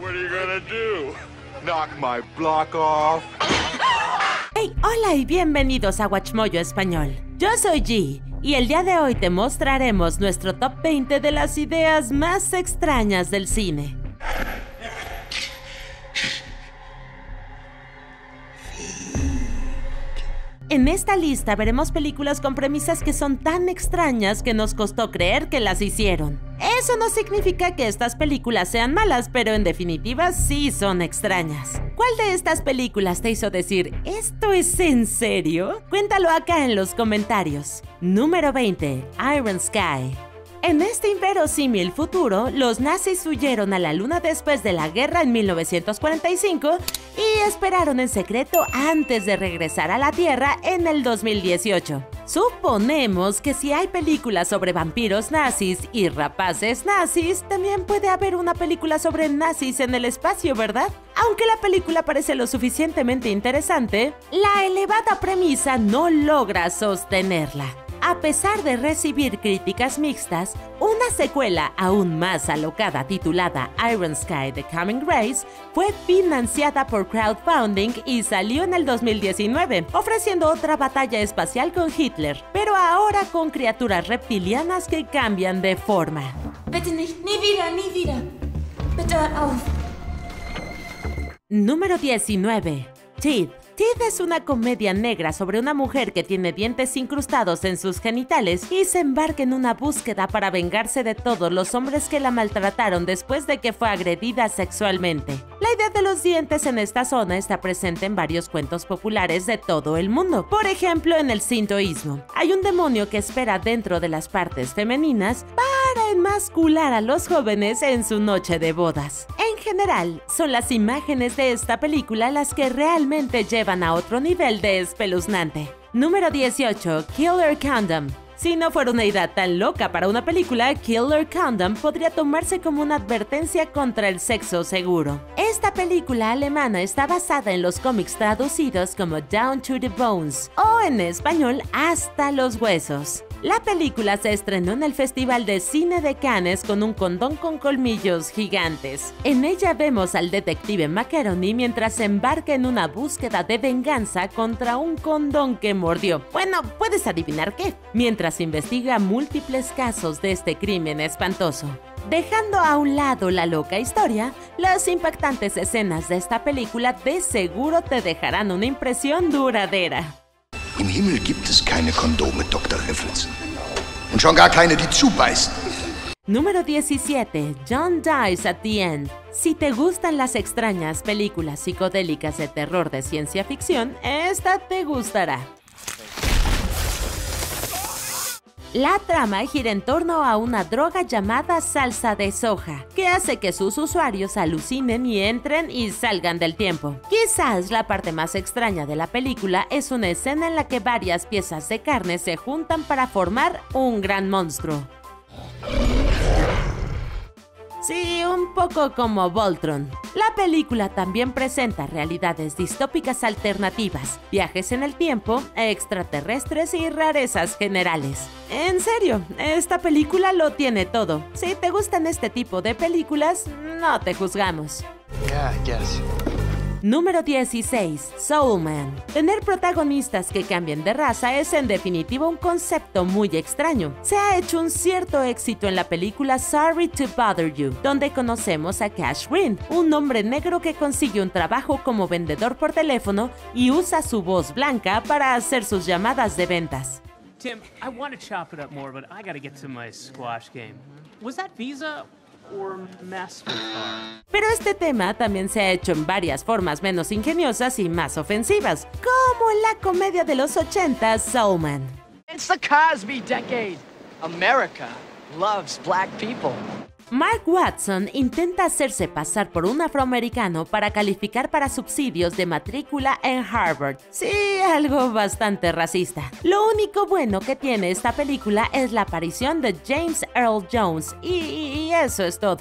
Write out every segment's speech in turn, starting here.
What are you gonna do? Knock my block off? Hey, hola y bienvenidos a Watchmoyo Español. Yo soy G y el día de hoy te mostraremos nuestro top 20 de las ideas más extrañas del cine. En esta lista veremos películas con premisas que son tan extrañas que nos costó creer que las hicieron. Eso no significa que estas películas sean malas, pero en definitiva sí son extrañas. ¿Cuál de estas películas te hizo decir, ¿esto es en serio? Cuéntalo acá en los comentarios. Número 20. Iron Sky. En este inverosímil futuro, los nazis huyeron a la luna después de la guerra en 1945 y esperaron en secreto antes de regresar a la Tierra en el 2018. Suponemos que si hay películas sobre vampiros nazis y rapaces nazis, también puede haber una película sobre nazis en el espacio, ¿verdad? Aunque la película parece lo suficientemente interesante, la elevada premisa no logra sostenerla. A pesar de recibir críticas mixtas, una secuela aún más alocada titulada Iron Sky The Coming Race fue financiada por crowdfunding y salió en el 2019, ofreciendo otra batalla espacial con Hitler, pero ahora con criaturas reptilianas que cambian de forma. Número 19. Teeth. Teeth es una comedia negra sobre una mujer que tiene dientes incrustados en sus genitales y se embarca en una búsqueda para vengarse de todos los hombres que la maltrataron después de que fue agredida sexualmente. La idea de los dientes en esta zona está presente en varios cuentos populares de todo el mundo. Por ejemplo, en el sintoísmo, hay un demonio que espera dentro de las partes femeninas para enmascular a los jóvenes en su noche de bodas. En general, son las imágenes de esta película las que realmente llevan a otro nivel de espeluznante. Número 18. Killer Condom. Si no fuera una idea tan loca para una película, Killer Condom podría tomarse como una advertencia contra el sexo seguro. Esta película alemana está basada en los cómics traducidos como Down to the Bones o en español Hasta los Huesos. La película se estrenó en el Festival de Cine de Cannes con un condón con colmillos gigantes. En ella vemos al detective Macaroni mientras se embarca en una búsqueda de venganza contra un condón que mordió. Bueno, puedes adivinar qué. Mientras investiga múltiples casos de este crimen espantoso. Dejando a un lado la loca historia, las impactantes escenas de esta película de seguro te dejarán una impresión duradera. Im Himmel gibt es keine Kondome, Dr. Riffles. Und schon gar keine, die zubeißen. Número 17. John Dies at the End. Si te gustan las extrañas películas psicodélicas de terror de ciencia ficción, esta te gustará. La trama gira en torno a una droga llamada salsa de soja, que hace que sus usuarios alucinen y entren y salgan del tiempo. Quizás la parte más extraña de la película es una escena en la que varias piezas de carne se juntan para formar un gran monstruo. Sí, un poco como Voltron. La película también presenta realidades distópicas alternativas, viajes en el tiempo, extraterrestres y rarezas generales. En serio, esta película lo tiene todo. Si te gustan este tipo de películas, no te juzgamos. Ja, I. Número 16. Soul Man. Tener protagonistas que cambien de raza es en definitiva un concepto muy extraño. Se ha hecho un cierto éxito en la película Sorry to Bother You, donde conocemos a Cash Green, un hombre negro que consigue un trabajo como vendedor por teléfono y usa su voz blanca para hacer sus llamadas de ventas. Tim, I want to chop it up more, but I got to get to my squash game. Was that Visa? Pero este tema también se ha hecho en varias formas menos ingeniosas y más ofensivas, como en la comedia de los 80 Soul Man. It's the Cosby decade. America loves black people. Mark Watson intenta hacerse pasar por un afroamericano para calificar para subsidios de matrícula en Harvard. Sí, algo bastante racista. Lo único bueno que tiene esta película es la aparición de James Earl Jones y, eso es todo.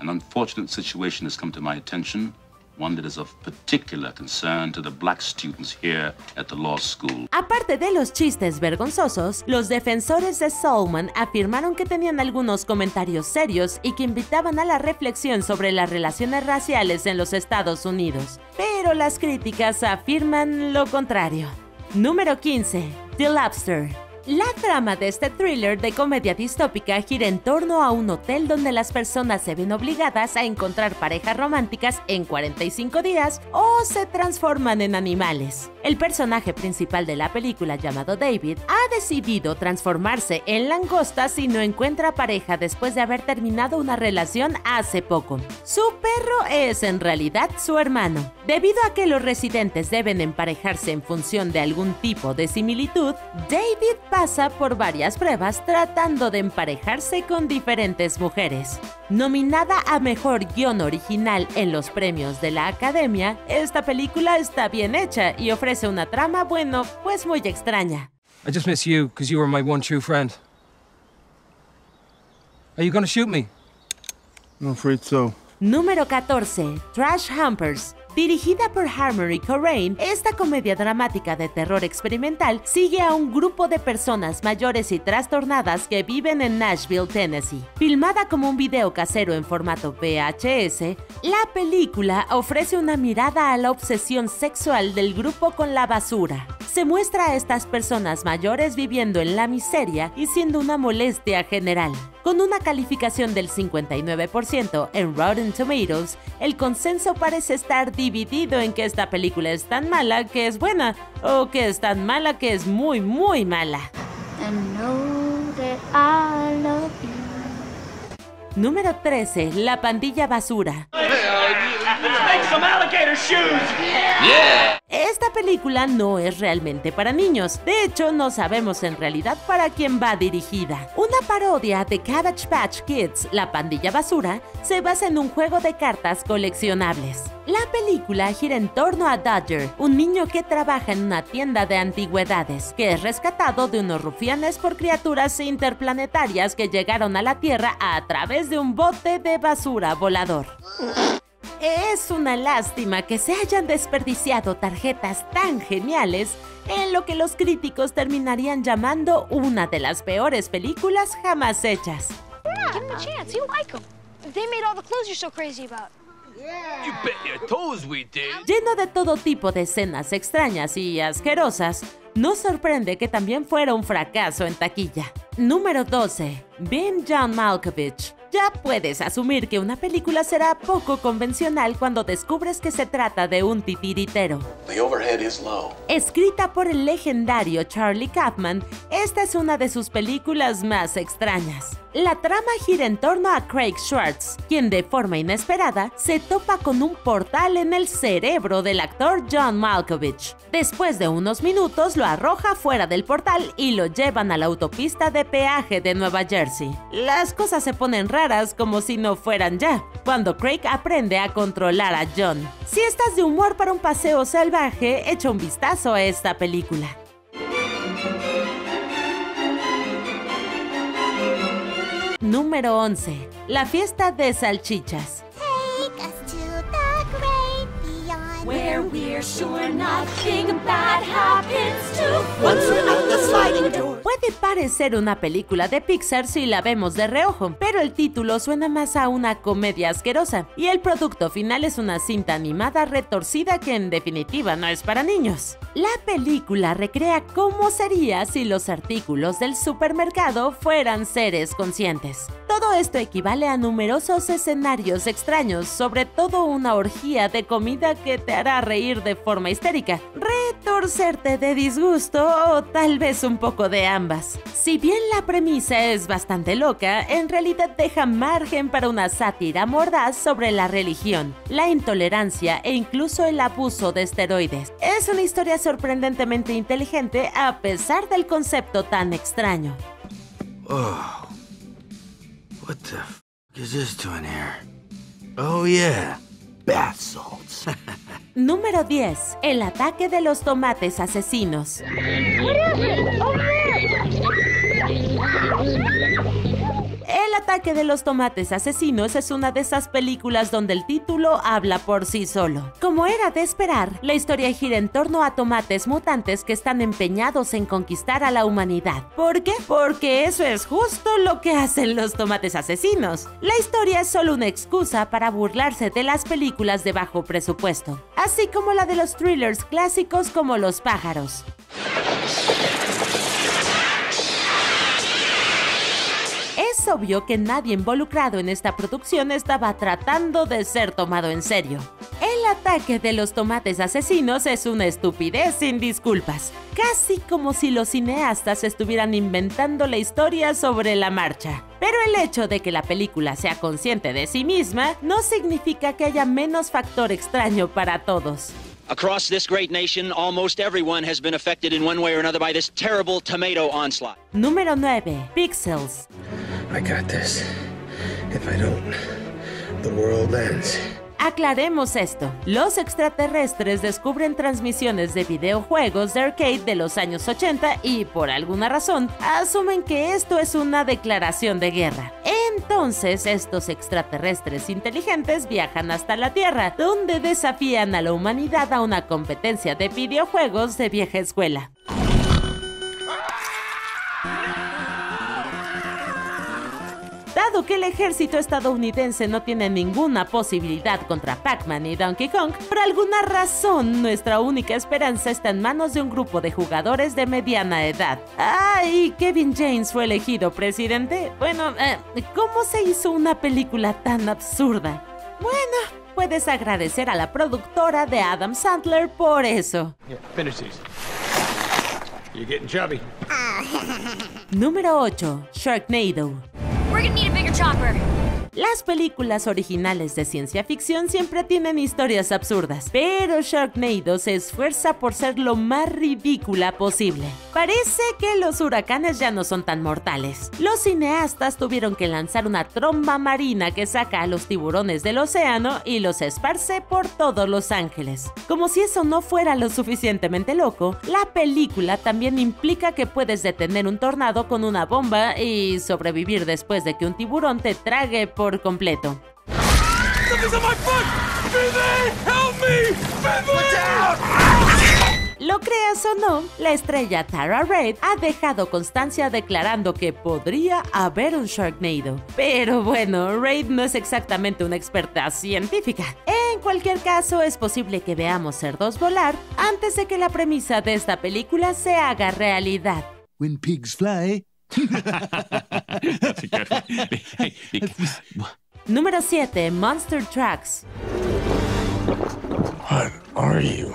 An unfortunate situation has come to my attention. One that is of particular concern to the black students here at the law school. Aparte de los chistes vergonzosos, los defensores de Soulman afirmaron que tenían algunos comentarios serios y que invitaban a la reflexión sobre las relaciones raciales en los Estados Unidos. Pero las críticas afirman lo contrario. Número 15. The Lobster. La trama de este thriller de comedia distópica gira en torno a un hotel donde las personas se ven obligadas a encontrar parejas románticas en 45 días o se transforman en animales. El personaje principal de la película llamado David ha decidido transformarse en langosta si no encuentra pareja después de haber terminado una relación hace poco. Su perro es en realidad su hermano. Debido a que los residentes deben emparejarse en función de algún tipo de similitud, David pasa por varias pruebas tratando de emparejarse con diferentes mujeres. Nominada a Mejor Guión Original en los premios de la Academia, esta película está bien hecha y ofrece una trama, bueno, pues muy extraña. I just miss you because you were my one true friend. Are you gonna shoot me? I'm afraid so. Número 14. Trash Humpers. Dirigida por Harmony Corraine, esta comedia dramática de terror experimental sigue a un grupo de personas mayores y trastornadas que viven en Nashville, Tennessee. Filmada como un video casero en formato VHS, la película ofrece una mirada a la obsesión sexual del grupo con la basura. Se muestra a estas personas mayores viviendo en la miseria y siendo una molestia general. Con una calificación del 59% en Rotten Tomatoes, el consenso parece estar dividido en que esta película es tan mala que es buena o que es tan mala que es muy, muy mala. Número 13. La pandilla basura. Esta película no es realmente para niños. De hecho, no sabemos en realidad para quién va dirigida. Una parodia de Cabbage Patch Kids, La pandilla basura, se basa en un juego de cartas coleccionables. La película gira en torno a Dodger, un niño que trabaja en una tienda de antigüedades, que es rescatado de unos rufianes por criaturas interplanetarias que llegaron a la Tierra a través de un bote de basura volador. Es una lástima que se hayan desperdiciado tarjetas tan geniales en lo que los críticos terminarían llamando una de las peores películas jamás hechas. Give You bet your toes we did. Lleno de todo tipo de escenas extrañas y asquerosas, no sorprende que también fuera un fracaso en taquilla. Número 12. Ben John Malkovich. Ya puedes asumir que una película será poco convencional cuando descubres que se trata de un titiritero. The overhead is low. Escrita por el legendario Charlie Kaufman, esta es una de sus películas más extrañas. La trama gira en torno a Craig Schwartz, quien de forma inesperada se topa con un portal en el cerebro del actor John Malkovich. Después de unos minutos lo arroja fuera del portal y lo llevan a la autopista de peaje de Nueva Jersey. Las cosas se ponen raras como si no fueran ya, cuando Craig aprende a controlar a John. Si estás de humor para un paseo salvaje, echa un vistazo a esta película. Número 11. La fiesta de salchichas. Where we're sure nothing bad happens to Once we're out the sliding door. Puede parecer una película de Pixar si la vemos de reojo, pero el título suena más a una comedia asquerosa y el producto final es una cinta animada retorcida que en definitiva no es para niños. La película recrea cómo sería si los artículos del supermercado fueran seres conscientes. Todo esto equivale a numerosos escenarios extraños, sobre todo una orgía de comida que te hará reír de forma histérica, retorcerte de disgusto o tal vez un poco de ambas. Si bien la premisa es bastante loca, en realidad deja margen para una sátira mordaz sobre la religión, la intolerancia e incluso el abuso de esteroides. Es una historia sorprendentemente inteligente a pesar del concepto tan extraño. Oh. What the is this doing here? Oh yeah, bath salts. Número 10. El ataque de los tomates asesinos. El ataque de los tomates asesinos es una de esas películas donde el título habla por sí solo. Como era de esperar, la historia gira en torno a tomates mutantes que están empeñados en conquistar a la humanidad. ¿Por qué? Porque eso es justo lo que hacen los tomates asesinos. La historia es solo una excusa para burlarse de las películas de bajo presupuesto, así como la de los thrillers clásicos como Los pájaros. Es obvio que nadie involucrado en esta producción estaba tratando de ser tomado en serio. El ataque de los tomates asesinos es una estupidez sin disculpas, casi como si los cineastas estuvieran inventando la historia sobre la marcha. Pero el hecho de que la película sea consciente de sí misma no significa que haya menos factor extraño para todos. Across this great nation, almost everyone has been affected in one way or another by this terrible tomato onslaught. Número 9. Pixels. I got this. If I don't, the world ends. Aclaremos esto. Los extraterrestres descubren transmisiones de videojuegos de arcade de los años 80 y por alguna razón asumen que esto es una declaración de guerra. Entonces estos extraterrestres inteligentes viajan hasta la Tierra, donde desafían a la humanidad a una competencia de videojuegos de vieja escuela. Dado que el ejército estadounidense no tiene ninguna posibilidad contra Pac-Man y Donkey Kong, por alguna razón nuestra única esperanza está en manos de un grupo de jugadores de mediana edad. Ah, y Kevin James fue elegido presidente. Bueno, eh, ¿cómo se hizo una película tan absurda? Bueno, puedes agradecer a la productora de Adam Sandler por eso. Número 8. Sharknado. We're gonna need a bigger. Las películas originales de ciencia ficción siempre tienen historias absurdas, pero Sharknado se esfuerza por ser lo más ridícula posible. Parece que los huracanes ya no son tan mortales. Los cineastas tuvieron que lanzar una tromba marina que saca a los tiburones del océano y los esparce por todos Los Ángeles. Como si eso no fuera lo suficientemente loco, la película también implica que puedes detener un tornado con una bomba y sobrevivir después de que un tiburón te trague por completo. Lo creas o no, la estrella Tara Reid ha dejado constancia declarando que podría haber un Sharknado. Pero bueno, Reid no es exactamente una experta científica. En cualquier caso, es posible que veamos cerdos volar antes de que la premisa de esta película se haga realidad. When pigs fly. Número 7. Monster Trucks. What are you?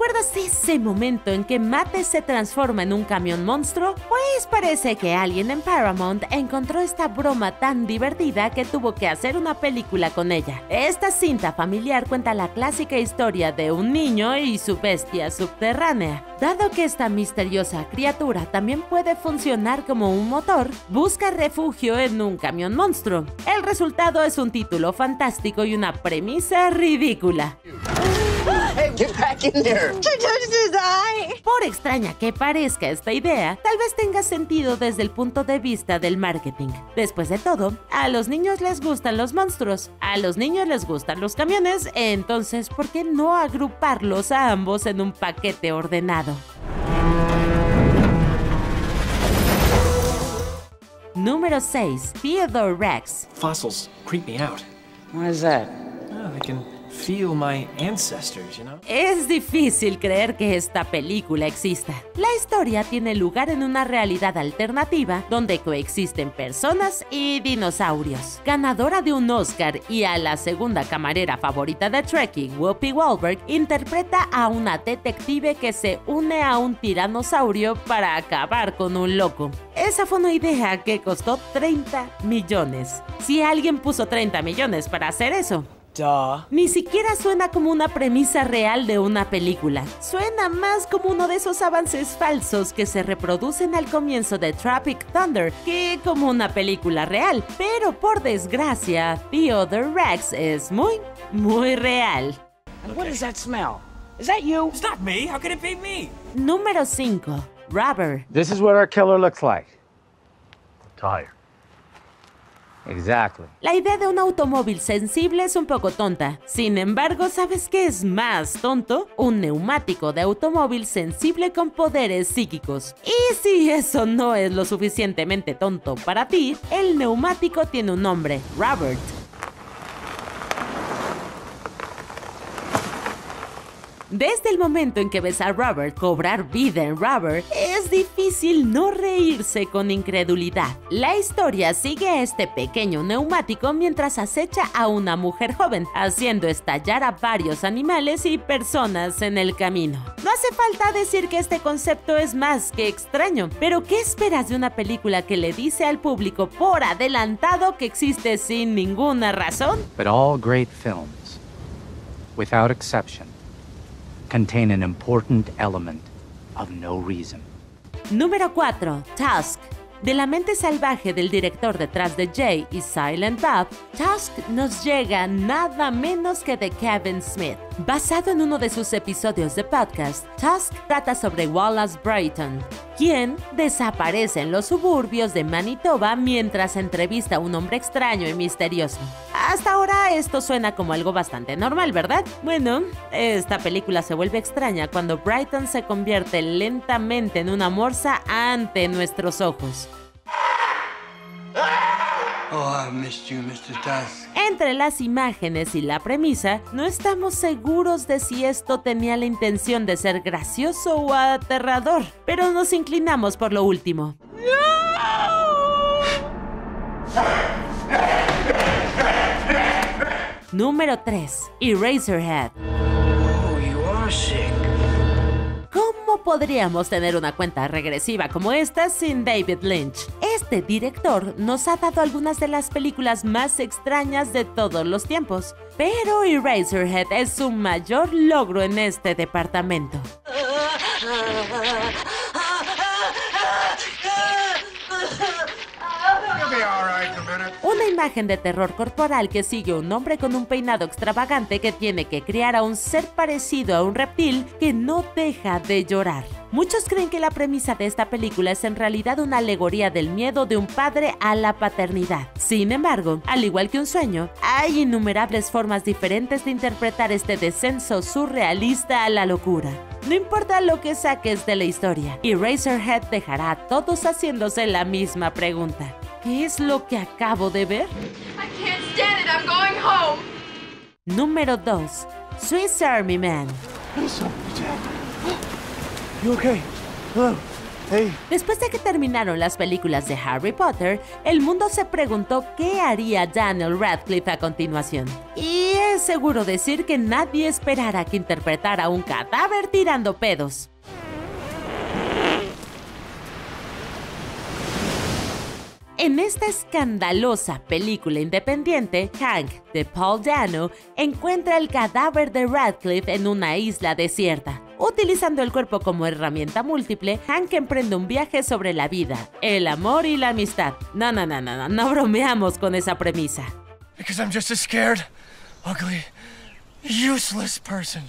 ¿Recuerdas ese momento en que Mate se transforma en un camión monstruo? Pues parece que alguien en Paramount encontró esta broma tan divertida que tuvo que hacer una película con ella. Esta cinta familiar cuenta la clásica historia de un niño y su bestia subterránea. Dado que esta misteriosa criatura también puede funcionar como un motor, busca refugio en un camión monstruo. El resultado es un título fantástico y una premisa ridícula. Get back in there. Por extraña que parezca esta idea, tal vez tenga sentido desde el punto de vista del marketing. Después de todo, a los niños les gustan los monstruos, a los niños les gustan los camiones, entonces, ¿por qué no agruparlos a ambos en un paquete ordenado? Número 6. Theodore Rex. Fossils creep me out. Why is that? Oh, I can Es difícil creer que esta película exista. La historia tiene lugar en una realidad alternativa donde coexisten personas y dinosaurios. Ganadora de un Oscar y a la segunda camarera favorita de Trekkie, Whoopi Wahlberg, interpreta a una detective que se une a un tiranosaurio para acabar con un loco. Esa fue una idea que costó 30 millones. Si alguien puso 30 millones para hacer eso, Duh. ni siquiera suena como una premisa real de una película. Suena más como uno de esos avances falsos que se reproducen al comienzo de Tropic Thunder que como una película real. Pero por desgracia, Theodore Rex es muy, muy real. And what does that smell? Is that you? It's not me. How could it be me? Número 5. Rubber. This is what our killer looks like. Tired. Exactly. La idea de un automóvil sensible es un poco tonta. Sin embargo, ¿sabes qué es más tonto? Un neumático de automóvil sensible con poderes psíquicos. Y si eso no es lo suficientemente tonto para ti, el neumático tiene un nombre, Robert. Desde el momento en que ves a Robert cobrar vida en Robert, es difícil no reírse con incredulidad. La historia sigue a este pequeño neumático mientras acecha a una mujer joven, haciendo estallar a varios animales y personas en el camino. No hace falta decir que este concepto es más que extraño, pero ¿qué esperas de una película que le dice al público por adelantado que existe sin ninguna razón? Contain an important element of no reason. Número 4. Tusk. De la mente salvaje del director detrás de Jay y Silent Bob, Tusk nos llega nada menos que de Kevin Smith. Basado en uno de sus episodios de podcast, Tusk trata sobre Wallace Brayton, quien desaparece en los suburbios de Manitoba mientras entrevista a un hombre extraño y misterioso. Hasta ahora esto suena como algo bastante normal, ¿verdad? Bueno, esta película se vuelve extraña cuando Brighton se convierte lentamente en una morsa ante nuestros ojos. Oh, I missed you, Mr. Tusk. Entre las imágenes y la premisa, no estamos seguros de si esto tenía la intención de ser gracioso o aterrador, pero nos inclinamos por lo último. Número 3. Eraserhead. Podríamos tener una cuenta regresiva como esta sin David Lynch? Este director nos ha dado algunas de las películas más extrañas de todos los tiempos, pero Eraserhead es su mayor logro en este departamento. imagen de terror corporal que sigue un hombre con un peinado extravagante que tiene que criar a un ser parecido a un reptil que no deja de llorar. Muchos creen que la premisa de esta película es en realidad una alegoría del miedo de un padre a la paternidad. Sin embargo, al igual que un sueño, hay innumerables formas diferentes de interpretar este descenso surrealista a la locura. No importa lo que saques de la historia, Eraserhead dejará a todos haciéndose la misma pregunta. ¿Qué es lo que acabo de ver? I can't stand it. I'm going home. Número 2. Swiss Army Man. Después de que terminaron las películas de Harry Potter, el mundo se preguntó qué haría Daniel Radcliffe a continuación. Y es seguro decir que nadie esperara que interpretara a un cadáver tirando pedos. En esta escandalosa película independiente, Hank, de Paul Dano, encuentra el cadáver de Radcliffe en una isla desierta. Utilizando el cuerpo como herramienta múltiple, Hank emprende un viaje sobre la vida, el amor y la amistad. No, no, no, no, no, no bromeamos con esa premisa. Because I'm just a scared, ugly, useless person.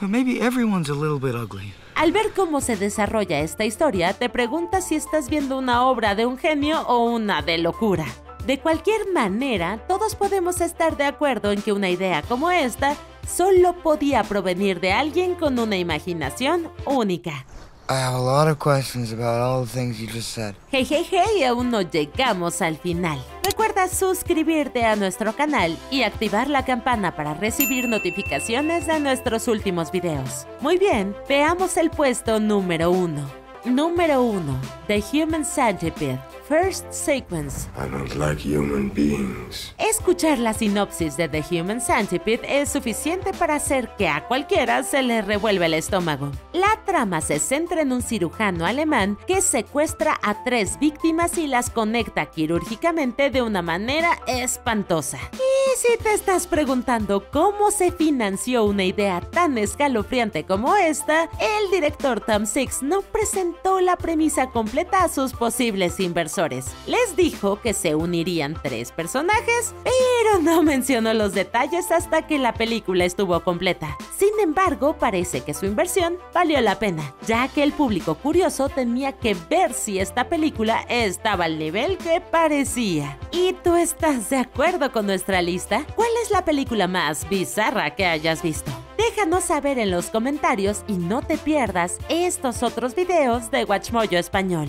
But maybe everyone's a little bit ugly. Al ver cómo se desarrolla esta historia, te preguntas si estás viendo una obra de un genio o una de locura. De cualquier manera, todos podemos estar de acuerdo en que una idea como esta solo podía provenir de alguien con una imaginación única. I have a lot of questions about all the things you just said. Hey, aún no llegamos al final. Recuerda suscribirte a nuestro canal y activar la campana para recibir notificaciones de nuestros últimos videos. Muy bien, veamos el puesto número 1. Número 1. The Human Centipede. First Sequence. I don't like human beings. Escuchar la sinopsis de The Human Centipede es suficiente para hacer que a cualquiera se le revuelva el estómago. La trama se centra en un cirujano alemán que secuestra a tres víctimas y las conecta quirúrgicamente de una manera espantosa. Y si te estás preguntando cómo se financió una idea tan escalofriante como esta, el director Tom Six no presentó la premisa completa a sus posibles inversores. Les dijo que se unirían tres personajes, pero no mencionó los detalles hasta que la película estuvo completa. Sin embargo, parece que su inversión valió la pena, ya que el público curioso tenía que ver si esta película estaba al nivel que parecía. ¿Y tú estás de acuerdo con nuestra lista? ¿Cuál es la película más bizarra que hayas visto? Déjanos saber en los comentarios y no te pierdas estos otros videos de Watchmoyo Español.